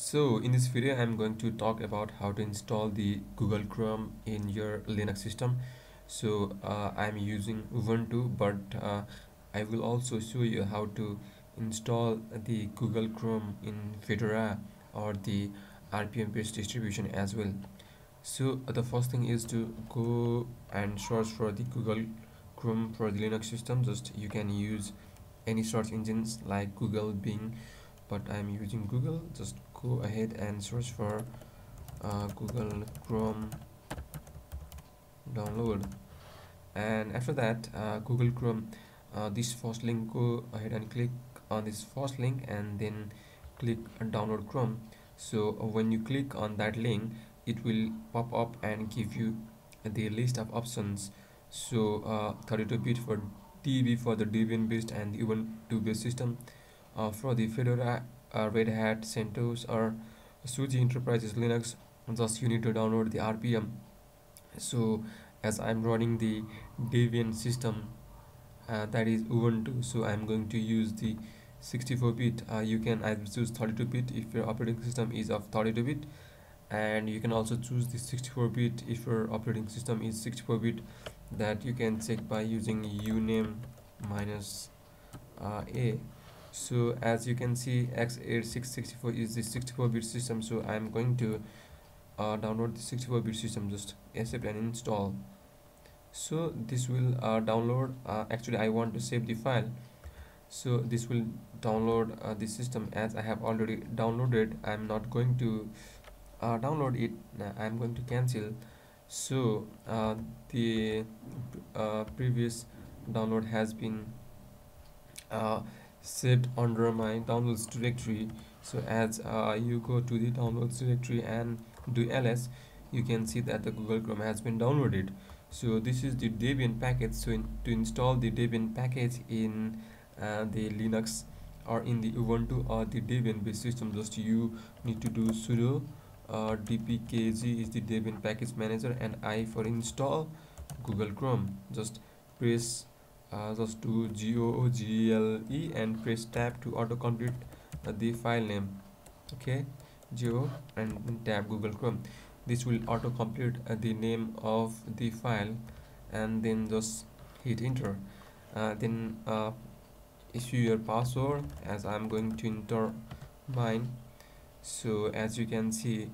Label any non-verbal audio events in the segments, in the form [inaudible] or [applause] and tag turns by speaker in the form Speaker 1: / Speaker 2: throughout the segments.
Speaker 1: So in this video I'm going to talk about how to install the Google Chrome in your Linux system. So uh, I'm using Ubuntu but uh, I will also show you how to install the Google Chrome in Fedora or the RPM based distribution as well. So uh, the first thing is to go and search for the Google Chrome for the Linux system. Just you can use any search engines like Google Bing but I'm using Google. Just go ahead and search for uh, Google Chrome download. And after that uh, Google Chrome uh, this first link go ahead and click on this first link and then click download Chrome. So when you click on that link it will pop up and give you the list of options. So 32-bit uh, for DB for the Debian based and the Ubuntu based system uh, for the Fedora uh, Red Hat, CentOS or SUSE Enterprises Linux thus you need to download the RPM so as I'm running the Debian system uh, that is Ubuntu so I'm going to use the 64-bit uh, you can either choose 32-bit if your operating system is of 32-bit and you can also choose the 64-bit if your operating system is 64-bit that you can check by using uname minus uh, a so as you can see x8664 is the 64-bit system. So i'm going to uh, download the 64-bit system. Just accept and install. So this will uh, download uh, actually i want to save the file. So this will download uh, the system. As i have already downloaded i'm not going to uh, download it. I'm going to cancel. So uh, the previous download has been saved under my downloads directory. So as uh, you go to the downloads directory and do ls you can see that the google chrome has been downloaded. So this is the debian package. So in, to install the debian package in uh, the linux or in the ubuntu or the debian based system just you need to do sudo uh, dpkg is the debian package manager and i for install google chrome. Just press uh, just do G-O-O-G-L-E and press tab to autocomplete uh, the file name. Okay? Geo and tab Google Chrome. This will autocomplete uh, the name of the file and then just hit enter. Uh, then uh, issue your password as I'm going to enter mine. So as you can see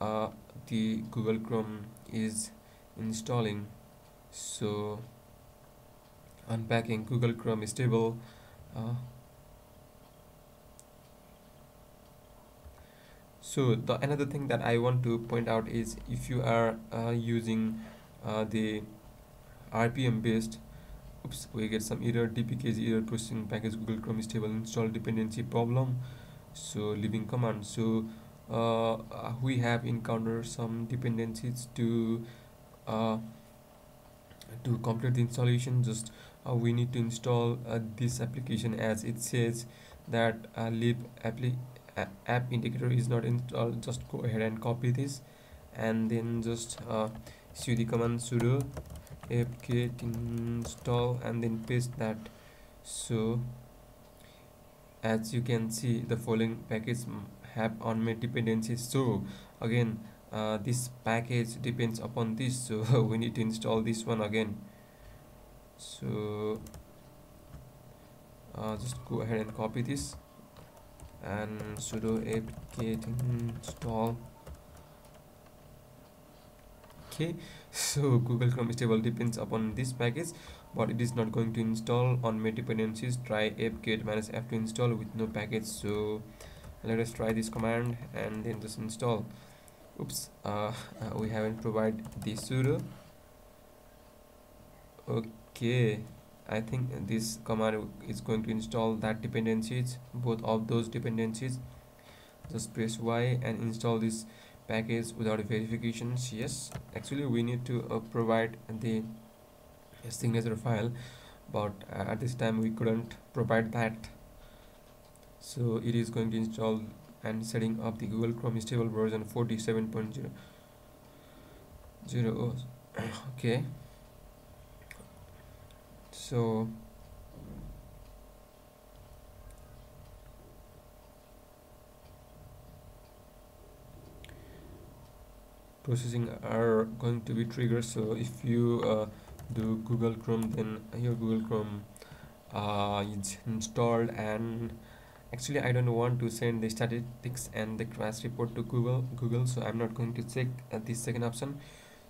Speaker 1: uh, the Google Chrome is installing. So unpacking Google Chrome is stable. Uh, so the another thing that I want to point out is if you are uh, using uh, the RPM based oops we get some error dpkg error processing package Google Chrome is stable install dependency problem so leaving command. So uh, we have encountered some dependencies to uh, to complete the installation just uh, we need to install uh, this application as it says that uh, lib app indicator is not installed. Just go ahead and copy this and then just uh, cd command sudo apt install and then paste that. So as you can see the following package have unmet dependencies. So again uh, this package depends upon this. So [laughs] we need to install this one again so uh, just go ahead and copy this and sudo apt-get install okay [laughs] so google chrome stable depends upon this package but it is not going to install on my dependencies try apt minus f to install with no package. So let us try this command and then just install. Oops uh, [laughs] we haven't provided the sudo. Okay I think this command is going to install that dependencies both of those dependencies. Just press Y and install this package without verifications yes actually we need to uh, provide the signature file but uh, at this time we couldn't provide that. So it is going to install and setting up the Google Chrome stable version 47.0 [coughs] okay so processing are going to be triggered. So if you uh, do google chrome then your google chrome uh, is installed and actually I don't want to send the statistics and the crash report to Google Google so I'm not going to check uh, this second option.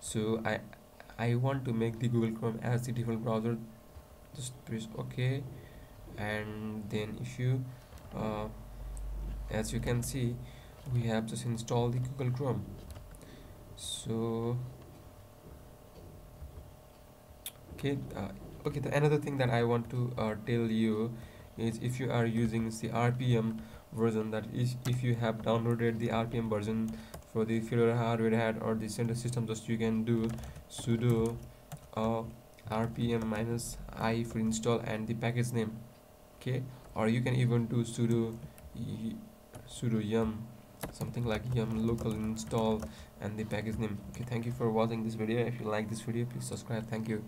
Speaker 1: So I I want to make the Google Chrome as the default browser just press OK and then if you uh, as you can see we have just installed the Google Chrome. So okay uh, okay the another thing that I want to uh, tell you is if you are using the RPM version that is if you have downloaded the RPM version for the Fedora or Red Hat or the CentOS system just you can do sudo uh, rpm minus i for install and the package name. Okay? Or you can even do sudo sudo yum something like yum local install and the package name. Okay thank you for watching this video. If you like this video please subscribe. Thank you